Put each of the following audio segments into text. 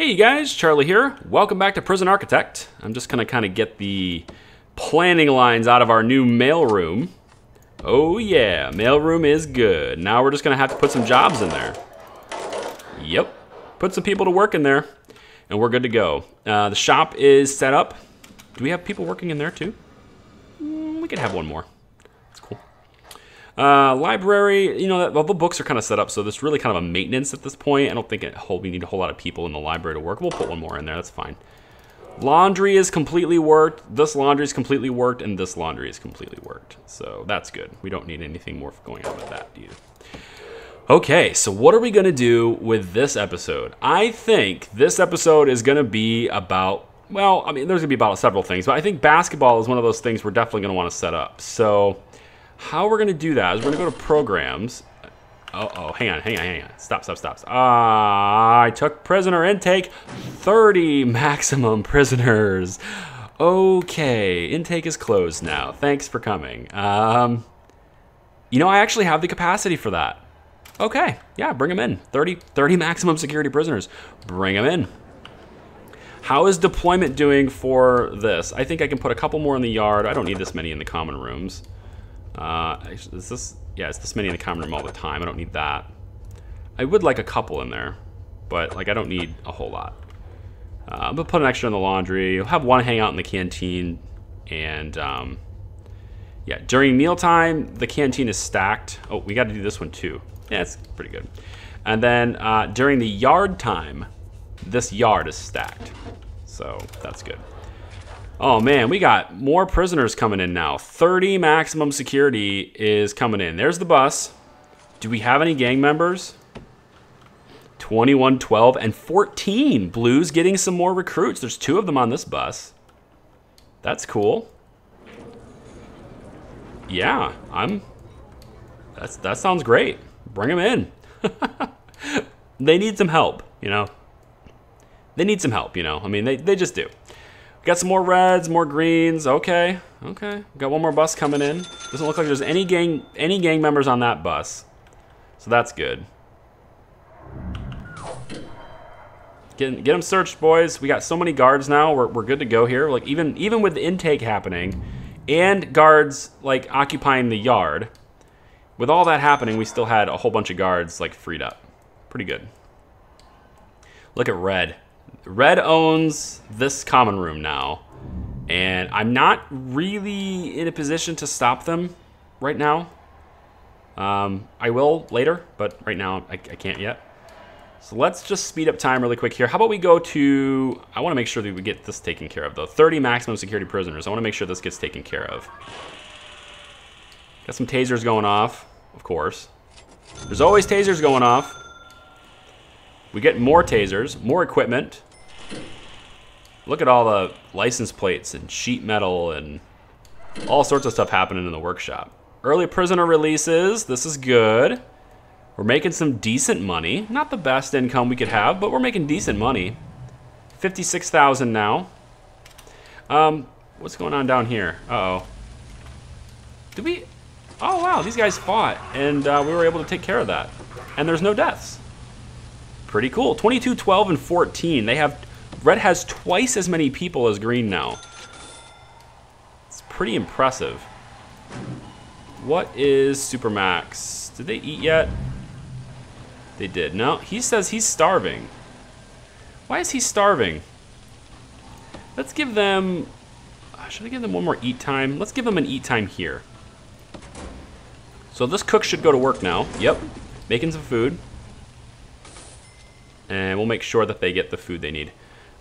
Hey you guys, Charlie here. Welcome back to Prison Architect. I'm just gonna kind of get the planning lines out of our new mailroom. Oh yeah, mailroom is good. Now we're just gonna have to put some jobs in there. Yep, put some people to work in there, and we're good to go. Uh, the shop is set up. Do we have people working in there too? Mm, we could have one more. Uh, library, you know, all the books are kind of set up, so there's really kind of a maintenance at this point. I don't think it we need a whole lot of people in the library to work. We'll put one more in there, that's fine. Laundry is completely worked, this laundry is completely worked, and this laundry is completely worked. So that's good. We don't need anything more going on with that either. Okay, so what are we gonna do with this episode? I think this episode is gonna be about, well, I mean, there's gonna be about several things, but I think basketball is one of those things we're definitely gonna wanna set up. So how we're gonna do that is we're gonna go to programs. Oh, oh, hang on, hang on, hang on. Stop, stop, stop. Ah, uh, I took prisoner intake, 30 maximum prisoners. Okay, intake is closed now. Thanks for coming. Um, you know, I actually have the capacity for that. Okay, yeah, bring them in. 30, 30 maximum security prisoners. Bring them in. How is deployment doing for this? I think I can put a couple more in the yard. I don't need this many in the common rooms. Uh, is this, yeah, it's this many in the common room all the time. I don't need that. I would like a couple in there, but like I don't need a whole lot. Uh, I'm gonna put an extra in the laundry. You'll have one hang out in the canteen, and um, yeah, during mealtime, the canteen is stacked. Oh, we got to do this one too. Yeah, it's pretty good. And then uh, during the yard time, this yard is stacked, so that's good. Oh man, we got more prisoners coming in now. 30 maximum security is coming in. There's the bus. Do we have any gang members? 21, 12, and 14. Blues getting some more recruits. There's two of them on this bus. That's cool. Yeah, I'm... That's, that sounds great. Bring them in. they need some help, you know? They need some help, you know? I mean, they, they just do. Got some more reds, more greens. Okay, okay. Got one more bus coming in. Doesn't look like there's any gang any gang members on that bus. So that's good. Get, get them searched, boys. We got so many guards now. We're, we're good to go here. Like even even with the intake happening and guards like occupying the yard, with all that happening, we still had a whole bunch of guards like freed up. Pretty good. Look at red. Red owns this common room now, and I'm not really in a position to stop them right now. Um, I will later, but right now I, I can't yet. So let's just speed up time really quick here. How about we go to, I want to make sure that we get this taken care of though. 30 maximum security prisoners. I want to make sure this gets taken care of. Got some tasers going off, of course. There's always tasers going off. We get more tasers, more equipment. Look at all the license plates and sheet metal and all sorts of stuff happening in the workshop. Early prisoner releases, this is good. We're making some decent money. Not the best income we could have, but we're making decent money. 56,000 now. Um, what's going on down here? Uh-oh. Did we... Oh, wow, these guys fought, and uh, we were able to take care of that. And there's no deaths. Pretty cool. 22, 12, and 14. They have Red has twice as many people as green now. It's pretty impressive. What is Supermax? Did they eat yet? They did. No, he says he's starving. Why is he starving? Let's give them... Uh, should I give them one more eat time? Let's give them an eat time here. So this cook should go to work now. Yep. Making some food. And we'll make sure that they get the food they need.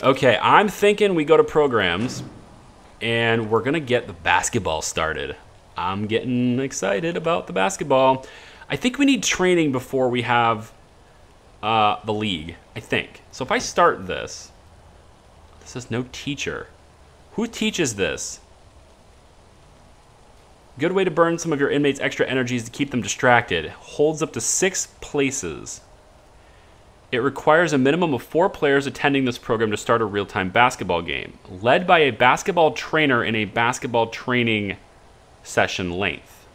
Okay, I'm thinking we go to programs and we're gonna get the basketball started. I'm getting excited about the basketball. I think we need training before we have uh, the league, I think. So if I start this, this says no teacher. Who teaches this? Good way to burn some of your inmates' extra energies to keep them distracted. Holds up to six places. It requires a minimum of four players attending this program to start a real-time basketball game, led by a basketball trainer in a basketball training session length.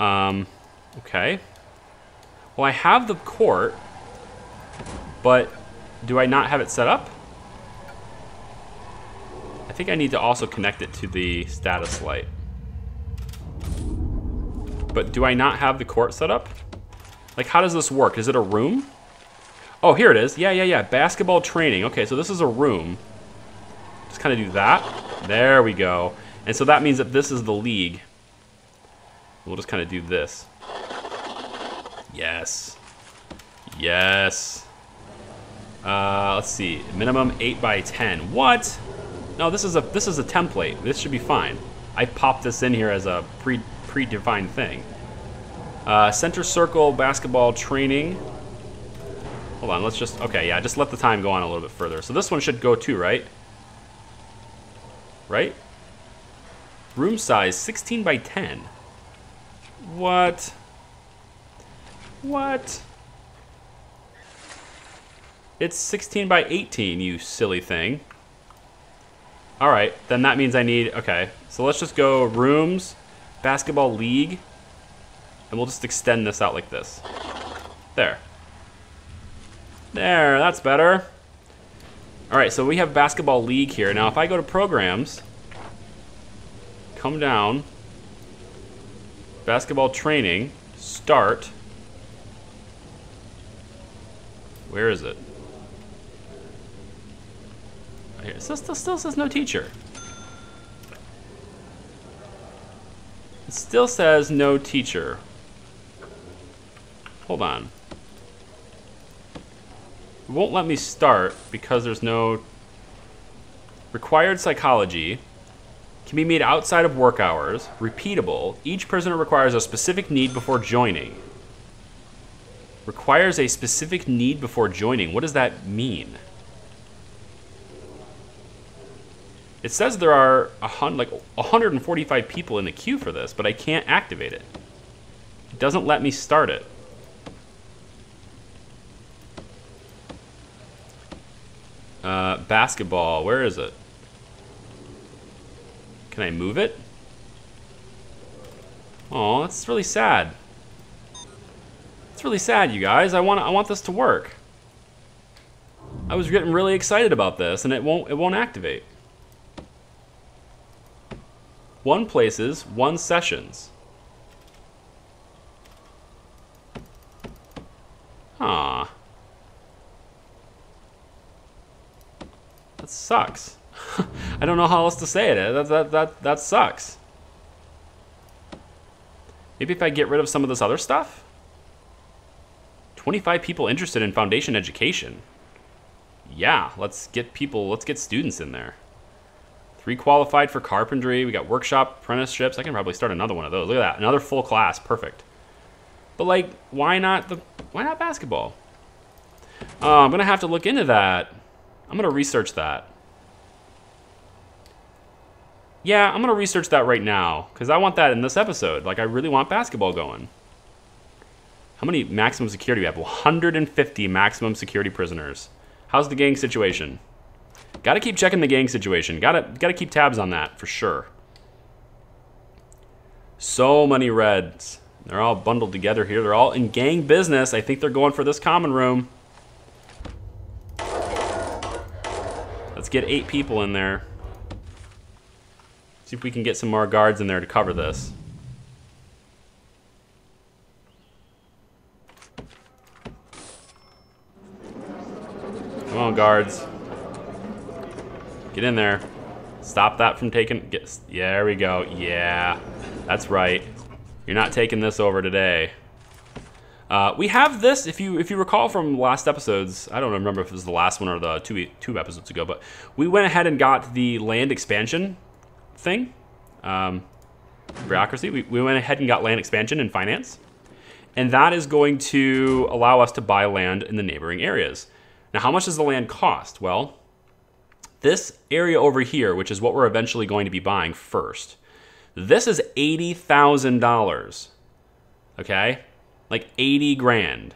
Um, okay. Well, I have the court. But do I not have it set up? I think I need to also connect it to the status light. But do I not have the court set up? Like, how does this work? Is it a room? Oh, here it is. Yeah, yeah, yeah. Basketball training. Okay, so this is a room. Just kind of do that. There we go. And so that means that this is the league. We'll just kind of do this. Yes. Yes. Uh, let's see. Minimum 8 by 10. What? No, this is a this is a template. This should be fine. I popped this in here as a pre predefined thing. Uh, center circle basketball training. Hold on, let's just, okay, yeah, just let the time go on a little bit further. So this one should go too, right? Right? Room size, 16 by 10. What? What? It's 16 by 18, you silly thing. All right, then that means I need, okay. So let's just go rooms, basketball league, and we'll just extend this out like this. There. There, that's better. All right, so we have basketball league here. Now, if I go to programs, come down, basketball training, start. Where is it? Here, it still, still says no teacher. It still says no teacher. Hold on. It won't let me start because there's no required psychology can be made outside of work hours, repeatable. Each prisoner requires a specific need before joining. Requires a specific need before joining. What does that mean? It says there are a hun like 145 people in the queue for this, but I can't activate it. It doesn't let me start it. Uh, basketball, where is it? Can I move it? Oh, that's really sad. It's really sad, you guys. I want I want this to work. I was getting really excited about this, and it won't it won't activate. One places, one sessions. Ah. That sucks. I don't know how else to say it. That, that, that, that sucks. Maybe if I get rid of some of this other stuff? 25 people interested in foundation education. Yeah, let's get people, let's get students in there. Three qualified for carpentry. We got workshop apprenticeships. I can probably start another one of those. Look at that. Another full class. Perfect. But like, why not the why not basketball? Uh, I'm gonna have to look into that. I'm gonna research that. Yeah, I'm gonna research that right now because I want that in this episode. Like, I really want basketball going. How many maximum security we have? 150 maximum security prisoners. How's the gang situation? Got to keep checking the gang situation. Got to got to keep tabs on that for sure. So many reds. They're all bundled together here. They're all in gang business. I think they're going for this common room. Let's get eight people in there. See if we can get some more guards in there to cover this. Come on, guards. Get in there. Stop that from taking... Get, there we go. Yeah, that's right. You're not taking this over today. Uh, we have this, if you if you recall from last episodes, I don't remember if it was the last one or the two, two episodes ago, but we went ahead and got the land expansion thing. Um, bureaucracy. We, we went ahead and got land expansion and finance. And that is going to allow us to buy land in the neighboring areas. Now, how much does the land cost? Well, this area over here, which is what we're eventually going to be buying first, this is $80,000. Okay? Like 80 grand.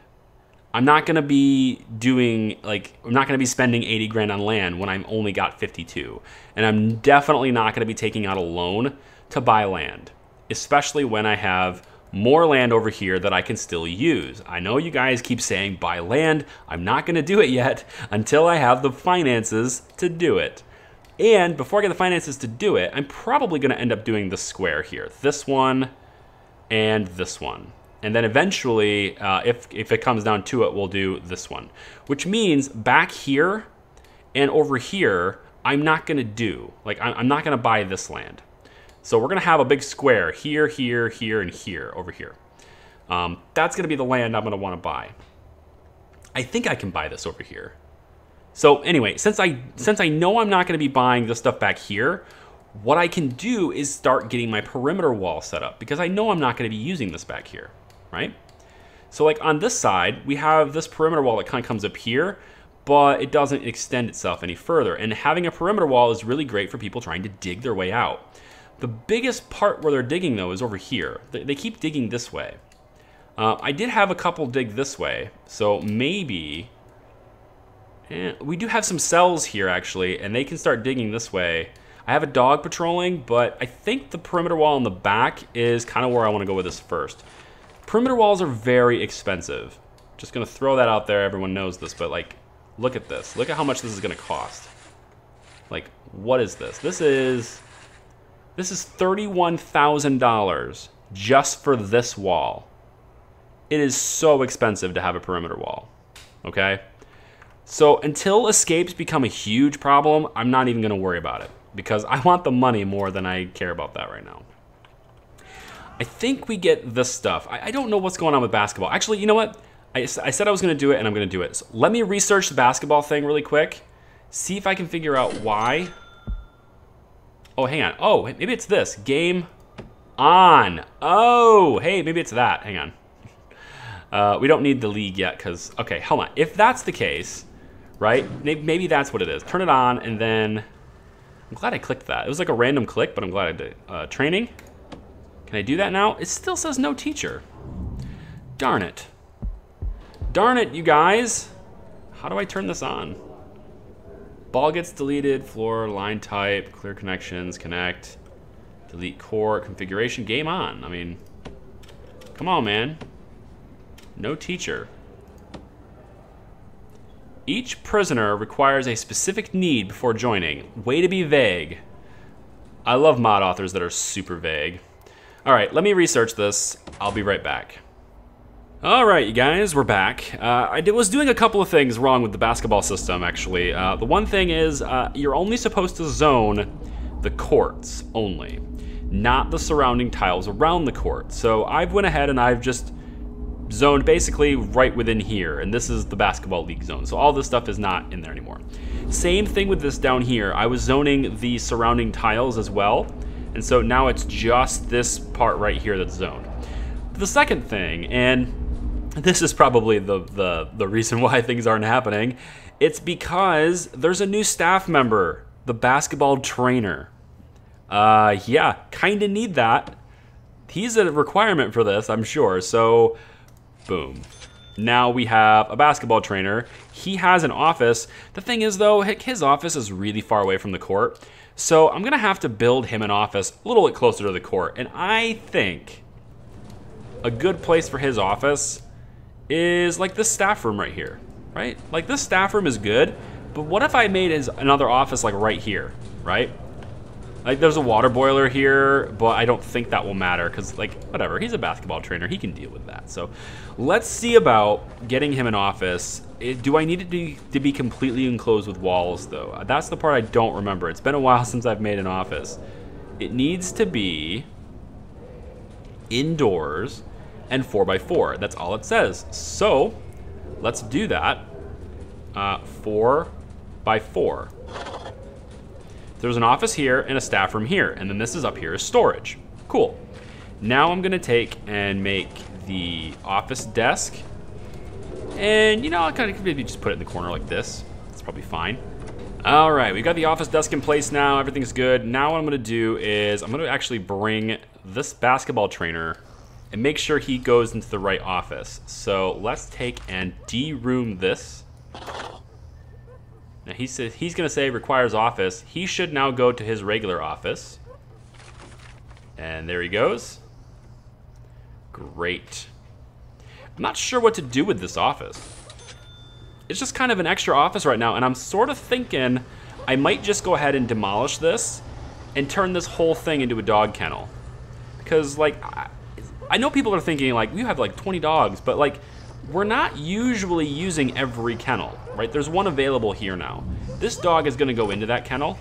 I'm not to be doing, like, I'm not to be spending 80 grand on land when I'm only got 52. And I'm definitely not to be taking out a loan to buy land, especially when I have more land over here that I can still use. I know you guys keep saying buy land. I'm not to do it yet until I have the finances to do it. And before I get the finances to do it, I'm probably to end up doing the square here. This one and this one. And then eventually, uh, if, if it comes down to it, we'll do this one. Which means back here and over here, I'm not going to do. Like, I'm not going to buy this land. So we're going to have a big square here, here, here, and here, over here. Um, that's going to be the land I'm going to want to buy. I think I can buy this over here. So anyway, since I since I know I'm not going to be buying this stuff back here, what I can do is start getting my perimeter wall set up because I know I'm not going to be using this back here, right? So like on this side, we have this perimeter wall that kind of comes up here, but it doesn't extend itself any further. And having a perimeter wall is really great for people trying to dig their way out. The biggest part where they're digging though is over here. They, keep digging this way. Uh, I did have a couple dig this way, so maybe... Eh, we do have some cells here actually, and they can start digging this way. I have a dog patrolling, but I think the perimeter wall in the back is kind of where I want to go with this first. Perimeter walls are very expensive. Just gonna throw that out there, everyone knows this, but like, look at this. Look at how much this is gonna cost. Like, what is this? This is this is $31,000 just for this wall. It is so expensive to have a perimeter wall, okay? So until escapes become a huge problem, I'm not even gonna worry about it because I want the money more than I care about that right now. I think we get this stuff. I, I don't know what's going on with basketball. Actually, you know what? I, I said I was gonna do it and I'm gonna do it. So let me research the basketball thing really quick, see if I can figure out why Oh, hang on. Oh, maybe it's this. Game on. Oh, hey, maybe it's that. Hang on. Uh, we don't need the league yet because, okay, hold on. If that's the case, right, maybe that's what it is. Turn it on and then, I'm glad I clicked that. It was like a random click, but I'm glad I did. Uh, training. Can I do that now? It still says no teacher. Darn it. Darn it, you guys. How do I turn this on? Ball gets deleted, floor, line type, clear connections, connect, delete core, configuration, game on. I mean, come on, man. No teacher. Each prisoner requires a specific need before joining. Way to be vague. I love mod authors that are super vague. All right, let me research this. I'll be right back. All right, you guys, we're back. Uh, I was doing a couple of things wrong with the basketball system, actually. Uh, the one thing is uh, you're only supposed to zone the courts only, not the surrounding tiles around the court. So I've went ahead and I've just zoned basically right within here, and this is the basketball league zone. So all this stuff is not in there anymore. Same thing with this down here. I was zoning the surrounding tiles as well, and so now it's just this part right here that's zoned. The second thing, and this is probably the, the, the reason why things aren't happening. It's because there's a new staff member, the basketball trainer. Uh, yeah, kind of need that. He's a requirement for this, I'm sure. So, boom. Now we have a basketball trainer. He has an office. The thing is, though, his office is really far away from the court. So I'm to have to build him an office a little bit closer to the court. And I think a good place for his office is like this staff room right here, right? Like this staff room is good, but what if I made his another office like right here, right? Like there's a water boiler here, but I don't think that will matter because like whatever, he's a basketball trainer, he can deal with that. So let's see about getting him an office. Do I need it to be, to be completely enclosed with walls though? That's the part I don't remember. It's been a while since I've made an office. It needs to be indoors and 4x4. That's all it says. So let's do that. Uh, 4 by 4. There's an office here and a staff room here, and then this is up here is storage. Cool. Now I'm gonna take and make the office desk. And you know, I'll kind of maybe just put it in the corner like this. It's probably fine. All right, we've got the office desk in place now. Everything's good. Now what I'm gonna do is I'm gonna actually bring this basketball trainer and make sure he goes into the right office. So let's take and de-room this. Now he says he's gonna say requires office. He should now go to his regular office. And there he goes. Great. I'm not sure what to do with this office. It's just kind of an extra office right now, and I'm sort of thinking I might just go ahead and demolish this and turn this whole thing into a dog kennel. Because, like, I, I know people are thinking, like, we have, like, 20 dogs, but, like, we're not usually using every kennel, right? There's one available here now. This dog is going to go into that kennel.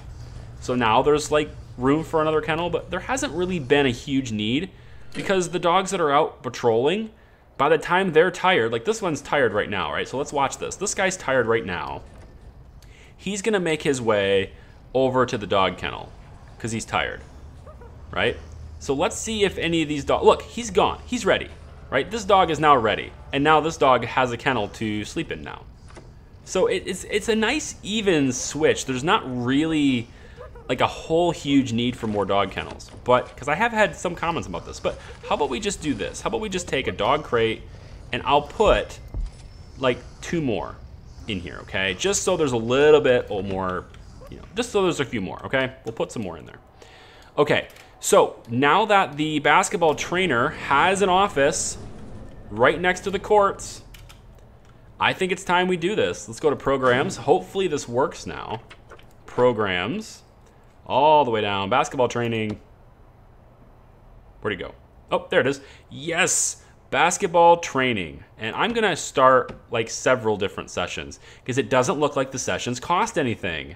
So now there's, like, room for another kennel, but there hasn't really been a huge need because the dogs that are out patrolling, by the time they're tired, like this one's tired right now, right? So let's watch this. This guy's tired right now. He's gonna make his way over to the dog kennel because he's tired, right? So let's see if any of these dogs, look, he's gone, he's ready, right? This dog is now ready. And now this dog has a kennel to sleep in now. So it, it's, it's a nice even switch. There's not really like a whole huge need for more dog kennels. But, because I have had some comments about this, but how about we just do this? How about we just take a dog crate and I'll put like two more in here, okay? Just so there's a little bit or more, you know, just so there's a few more, okay? We'll put some more in there. Okay, so now that the basketball trainer has an office right next to the courts, I think it's time we do this. Let's go to programs. Hopefully this works now. Programs all the way down. Basketball training. Where'd he go? Oh, there it is. Yes, basketball training. And I'm gonna start like several different sessions because it doesn't look like the sessions cost anything.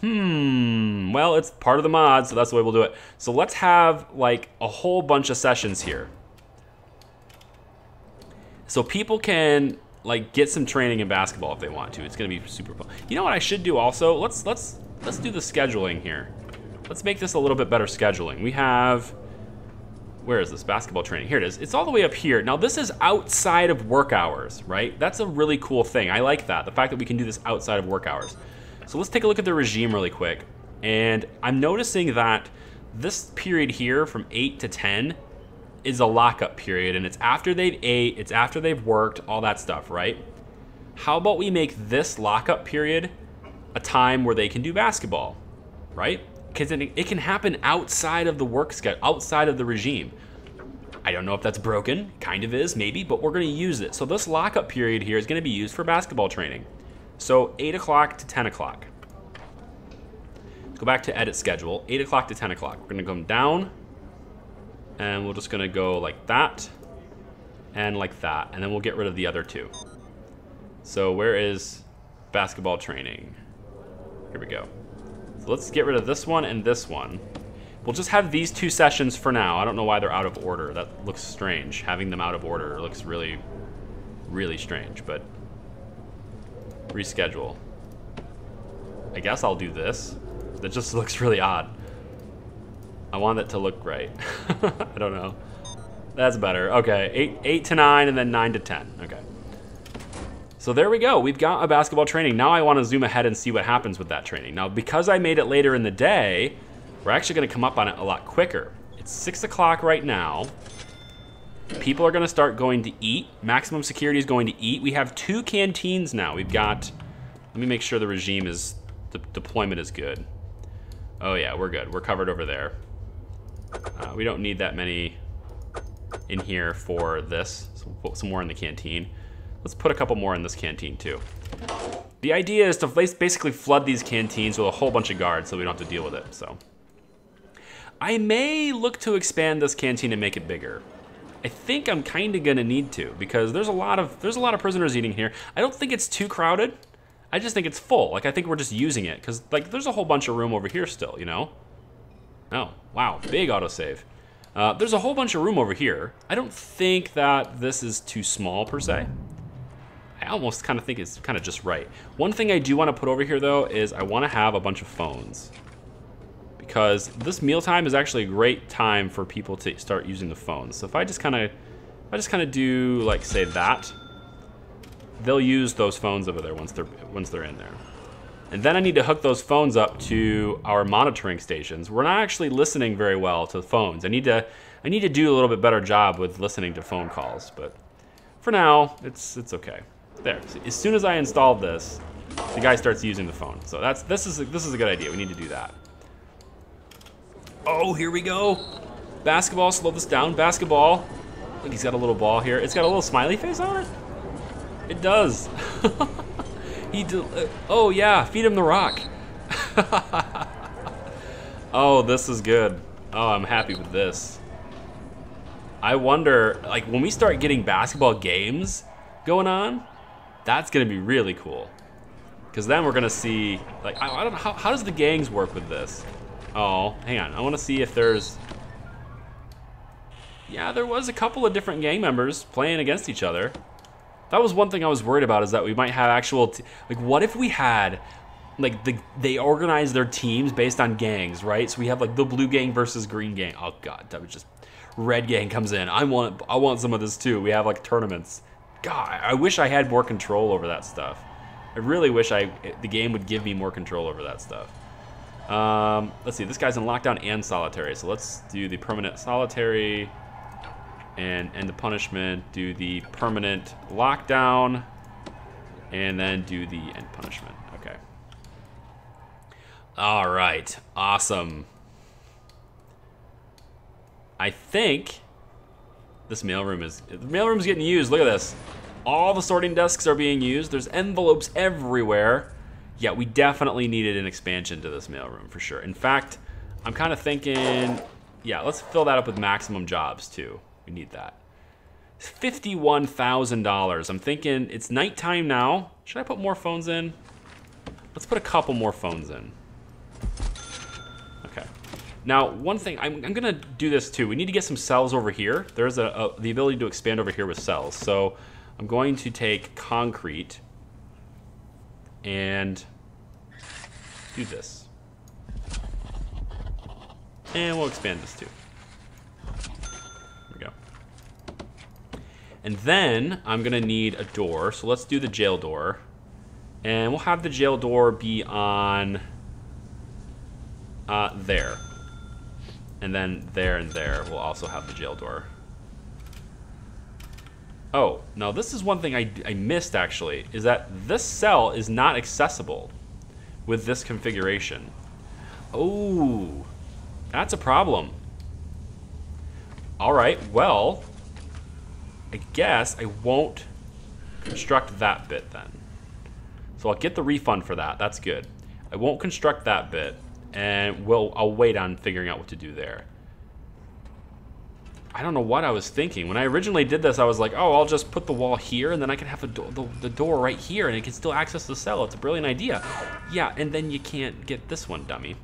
Hmm, well, it's part of the mod, so that's the way we'll do it. So let's have like a whole bunch of sessions here. So people can like get some training in basketball if they want to. It's gonna be super fun. You know what I should do also? Let's let's let's do the scheduling here. Let's make this a little bit better scheduling. We have, where is this basketball training? Here it is. It's all the way up here. Now this is outside of work hours, right? That's a really cool thing. I like that, the fact that we can do this outside of work hours. So let's take a look at the regime really quick. And I'm noticing that this period here from 8 to 10 is a lockup period and it's after they've ate, it's after they've worked, all that stuff, right? How about we make this lockup period a time where they can do basketball, right? Because it, can happen outside of the work schedule, outside of the regime. I don't know if that's broken, kind of is, maybe, but we're gonna use it. So this lockup period here is gonna be used for basketball training. So 8 o'clock to 10 o'clock. Go back to edit schedule, 8 o'clock to 10 o'clock. We're gonna come down, and we're just gonna go like that, and like that, and then we'll get rid of the other two. So where is basketball training? Here we go. So let's get rid of this one and this one. We'll just have these two sessions for now. I don't know why they're out of order. That looks strange. Having them out of order looks really, really strange, but reschedule. I guess I'll do this. That just looks really odd. I want it to look right. I don't know. That's better. Okay, eight, eight to nine and then nine to 10. Okay. So there we go, we've got a basketball training. Now I wanna zoom ahead and see what happens with that training. Now because I made it later in the day, we're actually gonna come up on it a lot quicker. It's six o'clock right now. People are gonna start going to eat. Maximum security is going to eat. We have two canteens now. We've got, let me make sure the regime is, the deployment is good. Oh yeah, we're good. We're covered over there. Uh, we don't need that many in here for this. So we'll put some more in the canteen. Let's put a couple more in this canteen too. The idea is to basically flood these canteens with a whole bunch of guards so we don't have to deal with it, so. I may look to expand this canteen and make it bigger. I think I'm kind of gonna need to because there's a lot of there's a lot of prisoners eating here. I don't think it's too crowded. I just think it's full. Like I think we're just using it because like there's a whole bunch of room over here still, you know. Oh wow, big autosave. Uh, there's a whole bunch of room over here. I don't think that this is too small per se. I almost kind of think it's kind of just right. One thing I do want to put over here though is I want to have a bunch of phones. Because this mealtime is actually a great time for people to start using the phones. So if I just kind of, I just kind of do like say that, they'll use those phones over there once they're once they're in there. And then I need to hook those phones up to our monitoring stations. We're not actually listening very well to the phones. I need to I need to do a little bit better job with listening to phone calls, but for now, it's it's okay. There. As soon as I install this, the guy starts using the phone. So that's this is a, this is a good idea. We need to do that. Oh, here we go. Basketball, slow this down. Basketball. Look, he's got a little ball here. It's got a little smiley face on it. It does. he do uh, oh yeah, feed him the rock. oh, this is good. Oh, I'm happy with this. I wonder, like, when we start getting basketball games going on, that's gonna be really cool. Because then we're gonna see, like, I, I don't know, how, how does the gangs work with this? Oh, hang on, I wanna see if there's, yeah, there was a couple of different gang members playing against each other. That was one thing I was worried about is that we might have actual, like, what if we had, like, the, they organize their teams based on gangs, right? So we have, like, the blue gang versus green gang. Oh, God, that was just, red gang comes in. I want, I want some of this, too. We have, like, tournaments. God, I wish I had more control over that stuff. I really wish I the game would give me more control over that stuff. Um, let's see, this guy's in lockdown and solitary, so let's do the permanent solitary and end the punishment, do the permanent lockdown, and then do the end punishment. Okay. All right, awesome. I think this mailroom is, the mailroom's getting used, look at this. All the sorting desks are being used, there's envelopes everywhere. Yeah, we definitely needed an expansion to this mailroom for sure. In fact, I'm kind of thinking, yeah, let's fill that up with maximum jobs too. We need that. $51,000. I'm thinking it's nighttime now. Should I put more phones in? Let's put a couple more phones in. Now, one thing, I'm, I'm gonna do this too. We need to get some cells over here. There's a, a, the ability to expand over here with cells. So I'm going to take concrete and do this. And we'll expand this too. There we go. And then I'm gonna need a door. So let's do the jail door. And we'll have the jail door be on uh, there. And then there and there we'll also have the jail door. Oh, now this is one thing I, I missed actually, is that this cell is not accessible with this configuration. Oh, that's a problem. All right, well, I guess I won't construct that bit then. So I'll get the refund for that. That's good. I won't construct that bit, and we'll I'll wait on figuring out what to do there. I don't know what I was thinking. When I originally did this, I was like, oh, I'll just put the wall here, and then I can have do the, the door right here, and it can still access the cell. It's a brilliant idea. Yeah, and then you can't get this one, dummy.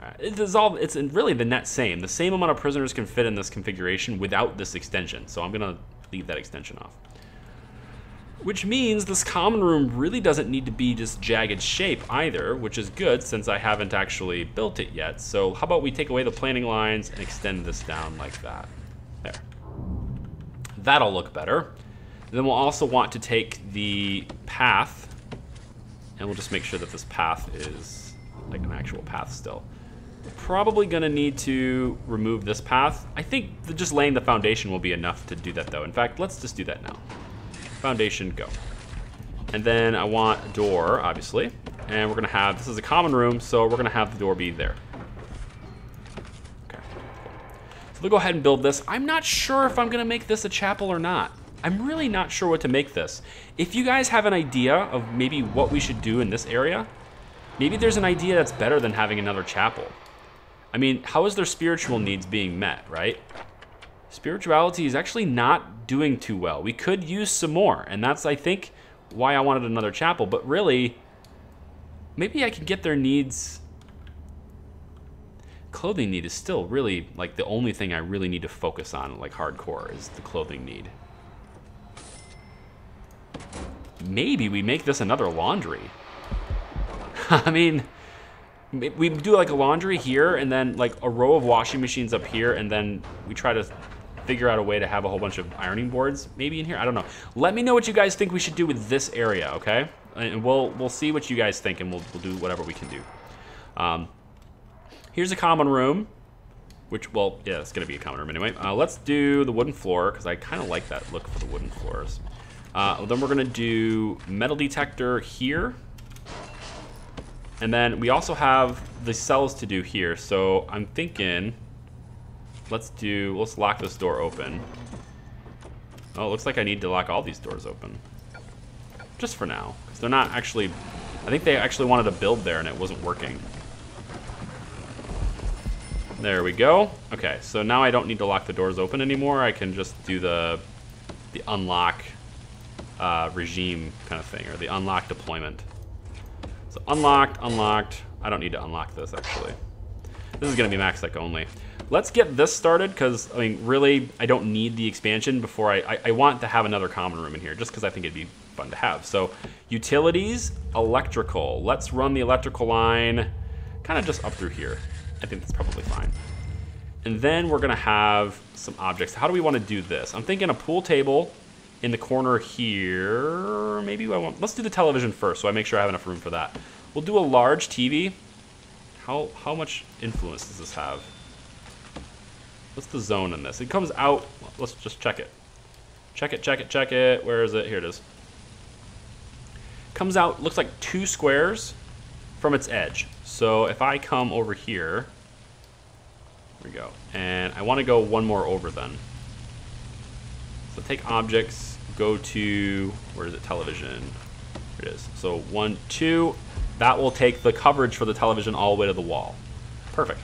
Uh, it is all, it's really the net same. The same amount of prisoners can fit in this configuration without this extension. So I'm going to leave that extension off. Which means this common room really doesn't need to be just jagged shape either, which is good since I haven't actually built it yet. So how about we take away the planning lines and extend this down like that. There. That'll look better. Then we'll also want to take the path, and we'll just make sure that this path is like an actual path still. Probably gonna need to remove this path. I think just laying the foundation will be enough to do that though. In fact, let's just do that now. Foundation, go. And then I want a door, obviously. And we're gonna have, this is a common room, so we're gonna have the door be there. Okay, So we'll go ahead and build this. I'm not sure if I'm gonna make this a chapel or not. I'm really not sure what to make this. If you guys have an idea of maybe what we should do in this area, maybe there's an idea that's better than having another chapel. I mean, how is their spiritual needs being met, right? Spirituality is actually not doing too well. We could use some more, and that's, I think, why I wanted another chapel. But really, maybe I can get their needs. Clothing need is still really like the only thing I really need to focus on, like hardcore, is the clothing need. Maybe we make this another laundry. I mean, we do like a laundry here and then like a row of washing machines up here and then we try to figure out a way to have a whole bunch of ironing boards maybe in here. I don't know. Let me know what you guys think we should do with this area, okay? And we'll we'll see what you guys think and we'll, we'll do whatever we can do. Um, here's a common room, which, well, yeah, it's going to be a common room anyway. Uh, let's do the wooden floor because I kind of like that look for the wooden floors. Uh, then we're going to do metal detector here. And then we also have the cells to do here. So I'm thinking, let's do, let's lock this door open. Oh, it looks like I need to lock all these doors open. Just for now. Because they're not actually... I think they actually wanted to build there and it wasn't working. There we go. Okay, so now I don't need to lock the doors open anymore. I can just do the the unlock uh, regime kind of thing, or the unlock deployment. So unlocked, unlocked. I don't need to unlock this, actually. This is going to be max sec only. Let's get this started, because, I mean, really, I don't need the expansion before I... I, I want to have another common room in here, just because I think it'd be fun to have. So, utilities, electrical. Let's run the electrical line kind of just up through here. I think that's probably fine. And then we're gonna have some objects. How do we wanna do this? I'm thinking a pool table in the corner here. Maybe I want, let's do the television first so I make sure I have enough room for that. We'll do a large TV. How, how much influence does this have? What's the zone in this? It comes out, let's just check it. Check it, check it, check it. Where is it? Here it is. Comes out, looks like two squares from its edge. So if I come over here, we go, and I want to go one more over then. So take objects, go to, where is it, television, here it is. So one, two, that will take the coverage for the television all the way to the wall. Perfect.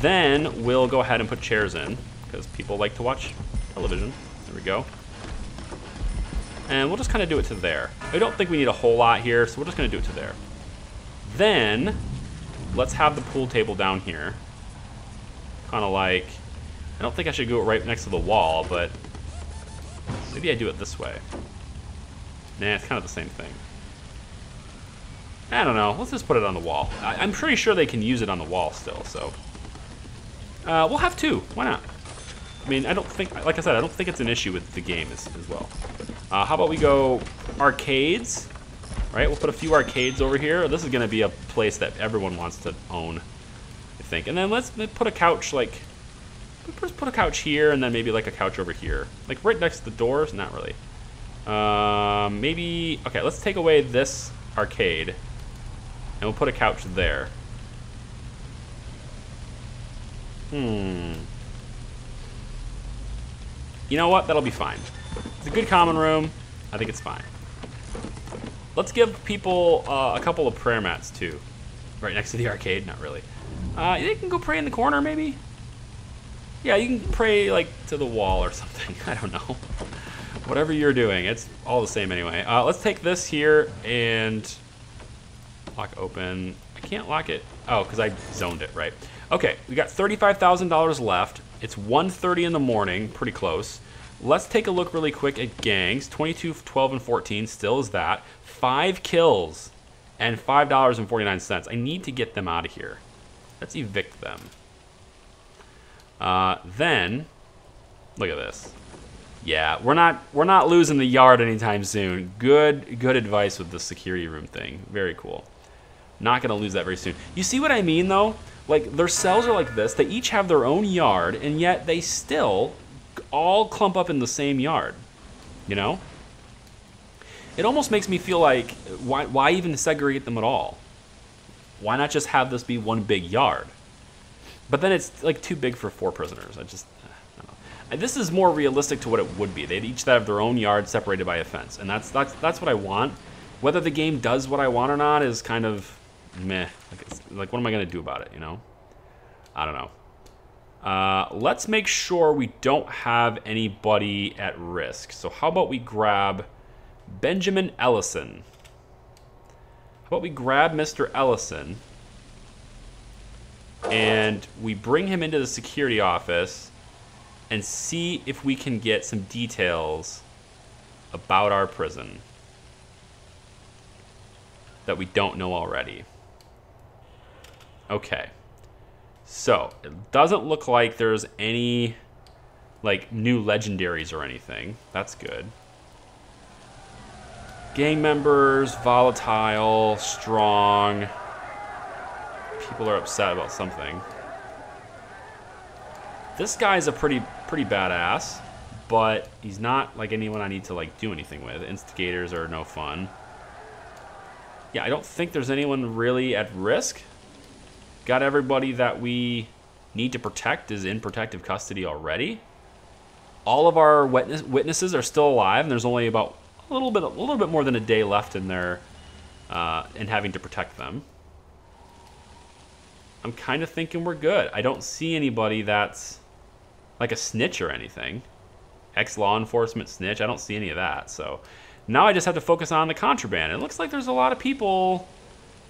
Then we'll go ahead and put chairs in, because people like to watch television. There we go. And we'll just kind of do it to there. I don't think we need a whole lot here, so we're just going to do it to there. Then, let's have the pool table down here. Kind of like, I don't think I should go right next to the wall, but maybe I do it this way. Nah, it's kind of the same thing. I don't know. Let's just put it on the wall. I am pretty sure they can use it on the wall still, so. Uh, we'll have two. Why not? I mean, I don't think, like I said, I don't think it's an issue with the game as, as well. Uh, how about we go arcades? Right, we'll put a few arcades over here. This is going to be a place that everyone wants to own, I think. And then let's put a couch, like, let's put a couch here and then maybe like a couch over here. Like right next to the doors? Not really. Um, maybe, okay, let's take away this arcade and we'll put a couch there. Hmm. You know what? That'll be fine. It's a good common room. I think it's fine. Let's give people uh, a couple of prayer mats too. Right next to the arcade, not really. Uh, they can go pray in the corner maybe. Yeah, you can pray like to the wall or something. I don't know. Whatever you're doing, it's all the same anyway. Uh, let's take this here and lock open. I can't lock it. Oh, because I zoned it, right. Okay, we got $35,000 left. It's 1.30 in the morning, pretty close. Let's take a look really quick at gangs. 22, 12, and 14 still is that five kills and $5.49. I need to get them out of here. Let's evict them. Uh, then, look at this. Yeah, we're not we're not losing the yard anytime soon. Good good advice with the security room thing. Very cool. Not gonna lose that very soon. You see what I mean though? Like their cells are like this. They each have their own yard, and yet they still all clump up in the same yard. You know? it almost makes me feel like why, why even segregate them at all? Why not just have this be one big yard? But then it's like too big for four prisoners. I just, I this is more realistic to what it would be. They'd each have their own yard separated by a fence, and that's that's that's what I want. Whether the game does what I want or not is kind of meh. Like, like what am I gonna do about it? You know? I don't know. Uh, let's make sure we don't have anybody at risk. So how about we grab Benjamin Ellison. How about we grab Mr. Ellison and we bring him into the security office and see if we can get some details about our prison that we don't know already. Okay. So, it doesn't look like there's any like new legendaries or anything. That's good. Gang members, volatile, strong. People are upset about something. This guy's a pretty pretty badass, but he's not like anyone I need to like do anything with. Instigators are no fun. Yeah, I don't think there's anyone really at risk. Got everybody that we need to protect is in protective custody already. all of our witness, witnesses are still alive, and there's only about a little bit, a little bit more than a day left in there, uh, in having to protect them. I'm kind of thinking we're good. I don't see anybody that's like a snitch or anything. Ex law enforcement snitch. I don't see any of that. So now I just have to focus on the contraband. It looks like there's a lot of people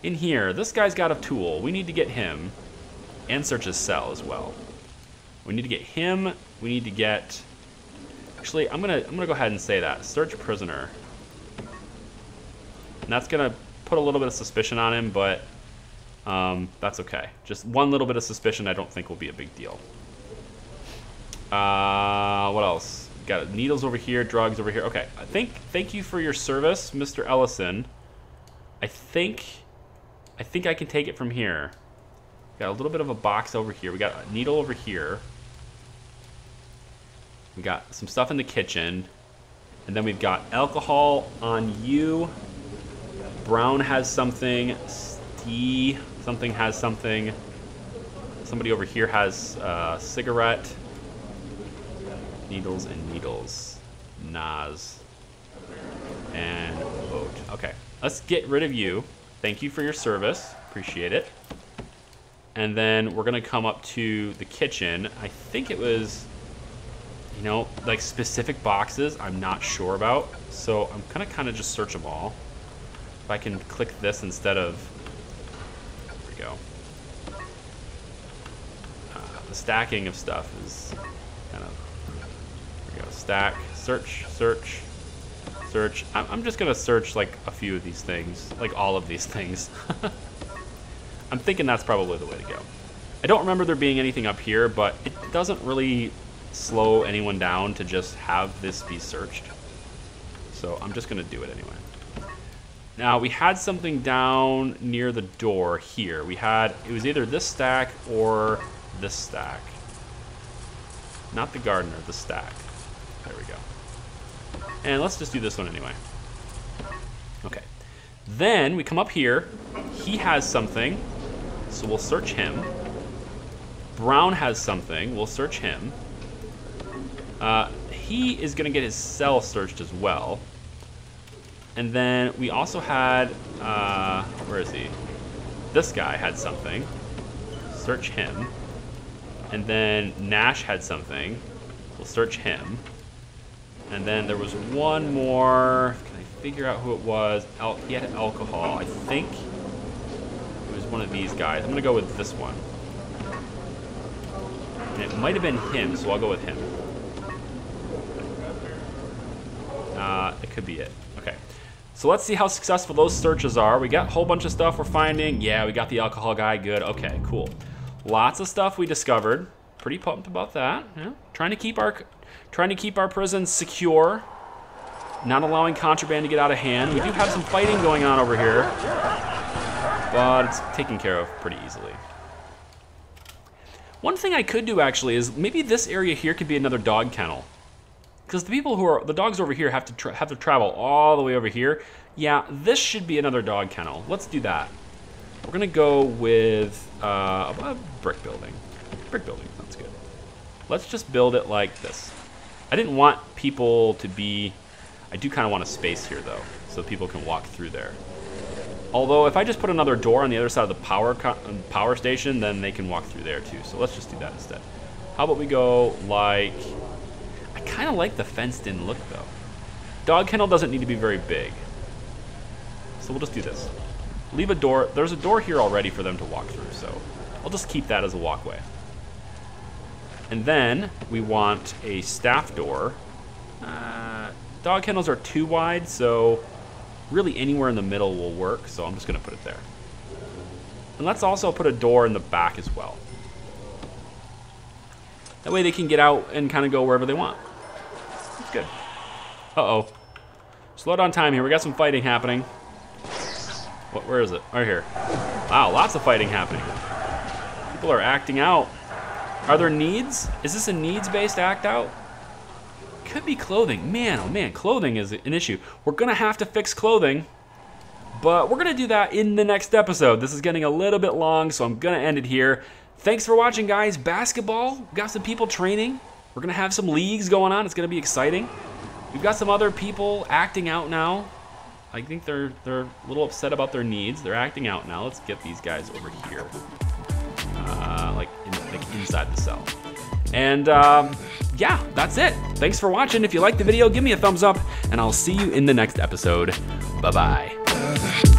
in here. This guy's got a tool. We need to get him and search his cell as well. We need to get him. We need to get. Actually, I'm gonna I'm gonna go ahead and say that search prisoner. And that's gonna put a little bit of suspicion on him, but um, that's okay. Just one little bit of suspicion I don't think will be a big deal. Uh, what else? Got needles over here, drugs over here. Okay, I think, thank you for your service, Mr. Ellison. I think, I think I can take it from here. Got a little bit of a box over here. We got a needle over here. We got some stuff in the kitchen. And then we've got alcohol on you. Brown has something. Steve Something has something. Somebody over here has a cigarette. Needles and needles. Nas. And boat. Okay, let's get rid of you. Thank you for your service. Appreciate it. And then we're gonna come up to the kitchen. I think it was, you know, like specific boxes I'm not sure about. So I'm gonna kind of just search them all. If I can click this instead of There we go. Uh, the stacking of stuff is kind of, there we go, stack, search, search, search. I'm, I'm just gonna search like a few of these things, like all of these things. I'm thinking that's probably the way to go. I don't remember there being anything up here, but it doesn't really slow anyone down to just have this be searched. So I'm just gonna do it anyway. Now, we had something down near the door here. We had, it was either this stack or this stack. Not the gardener, the stack. And let's just do this one anyway. Okay. Then we come up here. He has something, so we'll search him. Brown has something, we'll search him. Uh, he is going to get his cell searched as well. And then we also had, uh, where is he? This guy had something. Search him. And then Nash had something. We'll search him. And then there was one more. Can I figure out who it was? Al he had alcohol. I think it was one of these guys. I'm going to go with this one. And it might have been him, so I'll go with him. Uh, it could be it. Okay. So let's see how successful those searches are. We got a whole bunch of stuff we're finding. Yeah, we got the alcohol guy. Good. Okay, cool. Lots of stuff we discovered. Pretty pumped about that. Yeah. Trying to keep our trying to keep our prisons secure. Not allowing contraband to get out of hand. We do have some fighting going on over here. But it's taken care of pretty easily. One thing I could do actually is maybe this area here could be another dog kennel. Because the people who are, the dogs over here have to, have to travel all the way over here. Yeah, this should be another dog kennel. Let's do that. We're gonna go with uh, a brick building. Brick building, that's good. Let's just build it like this. I didn't want people to be, I do kind of want a space here though, so people can walk through there. Although if I just put another door on the other side of the power power station, then they can walk through there too. So let's just do that instead. How about we go like I kind of like the fenced-in look, though. Dog kennel doesn't need to be very big. So we'll just do this. Leave a door. There's a door here already for them to walk through, so I'll just keep that as a walkway. And then we want a staff door. Uh, dog kennels are too wide, so really anywhere in the middle will work, so I'm just going to put it there. And let's also put a door in the back as well. That way they can get out and kind of go wherever they want. That's good. Uh-oh. Slow down time here. We got some fighting happening. What, where is it? Right here. Wow, lots of fighting happening. People are acting out. Are there needs? Is this a needs-based act out? Could be clothing. Man, oh man, clothing is an issue. We're gonna have to fix clothing, but we're gonna do that in the next episode. This is getting a little bit long, so I'm gonna end it here. Thanks for watching, guys. Basketball, got some people training. We're gonna have some leagues going on. It's gonna be exciting. We've got some other people acting out now. I think they're they're a little upset about their needs. They're acting out now. Let's get these guys over here, uh, like like inside the cell. And um, yeah, that's it. Thanks for watching. If you liked the video, give me a thumbs up, and I'll see you in the next episode. Bye bye.